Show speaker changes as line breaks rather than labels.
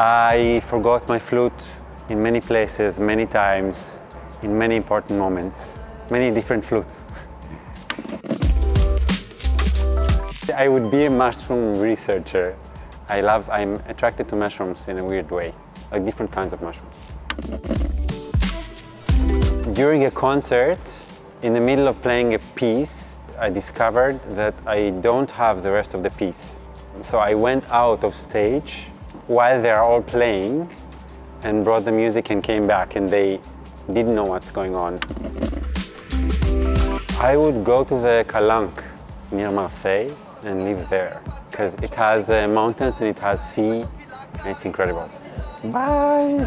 I forgot my flute in many places, many times, in many important moments, many different flutes. I would be a mushroom researcher. I love, I'm attracted to mushrooms in a weird way, like different kinds of mushrooms. During a concert, in the middle of playing a piece, I discovered that I don't have the rest of the piece. So I went out of stage while they're all playing and brought the music and came back and they didn't know what's going on. I would go to the Calanque near Marseille and live there because it has uh, mountains and it has sea and it's incredible. Bye!